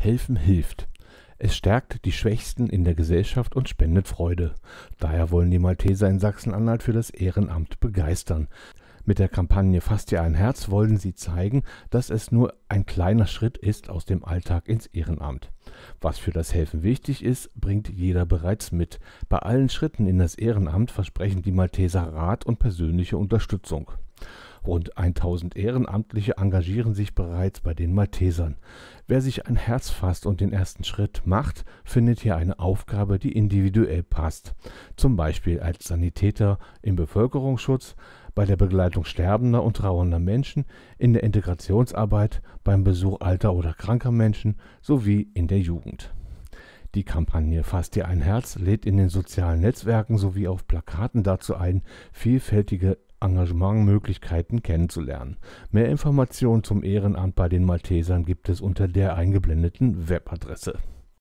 Helfen hilft. Es stärkt die Schwächsten in der Gesellschaft und spendet Freude. Daher wollen die Malteser in Sachsen-Anhalt für das Ehrenamt begeistern. Mit der Kampagne Fasst dir ein Herz wollen sie zeigen, dass es nur ein kleiner Schritt ist aus dem Alltag ins Ehrenamt. Was für das Helfen wichtig ist, bringt jeder bereits mit. Bei allen Schritten in das Ehrenamt versprechen die Malteser Rat und persönliche Unterstützung. Rund 1000 Ehrenamtliche engagieren sich bereits bei den Maltesern. Wer sich ein Herz fasst und den ersten Schritt macht, findet hier eine Aufgabe, die individuell passt. Zum Beispiel als Sanitäter im Bevölkerungsschutz, bei der Begleitung sterbender und trauernder Menschen, in der Integrationsarbeit, beim Besuch alter oder kranker Menschen sowie in der Jugend. Die Kampagne Fasst dir ein Herz lädt in den sozialen Netzwerken sowie auf Plakaten dazu ein, vielfältige Engagementmöglichkeiten kennenzulernen. Mehr Informationen zum Ehrenamt bei den Maltesern gibt es unter der eingeblendeten Webadresse